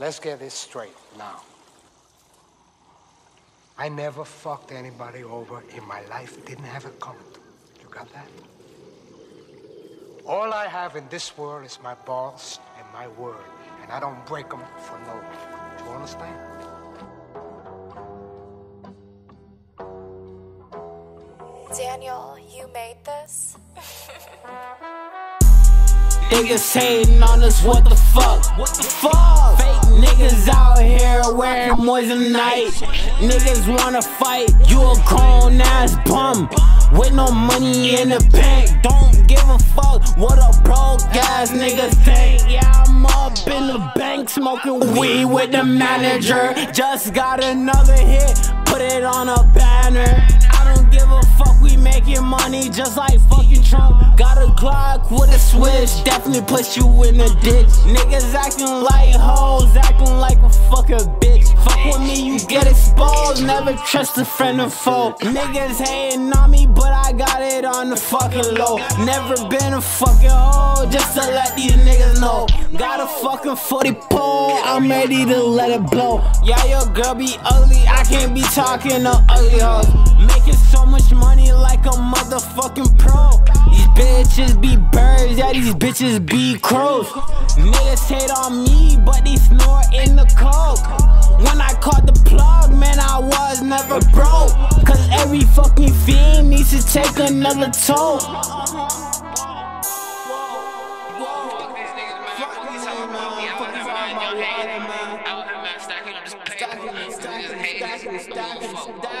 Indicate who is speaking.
Speaker 1: Let's get this straight now. I never fucked anybody over in my life. Didn't have a coming. You got that? All I have in this world is my balls and my word, and I don't break them for no one. Do you understand?
Speaker 2: Daniel, you made this?
Speaker 3: Niggas hating on us, what the fuck? What the fuck? Fake niggas out here wearing moissanite. Niggas wanna fight, you a grown ass bum. With no money in the bank, don't give a fuck what a broke ass nigga think. Yeah, I'm up in the bank smoking weed with the manager. Just got another hit, money just like fucking Trump. Got a Glock with a switch, definitely put you in the ditch. Niggas acting like hoes, acting like a fucking bitch. Fuck with me, you get exposed. Never trust a friend or foe. Niggas hating on me, but I got it on the fucking low. Never been a fucking hoe, just to let these niggas know. Got a fucking 40 pole, I'm ready to let it blow. Yeah, your girl be ugly, I can't be talking to ugly hoes. Making so much money like a motherfucking pro. These bitches be birds, yeah, these bitches be crows. Niggas hate on me, but they snore in the coke. When I caught the plug, man, I was never broke. Cause every fucking fiend needs to take another toll.
Speaker 4: I'm just stacking, stacking, stacking, stacking, stacking, stacking.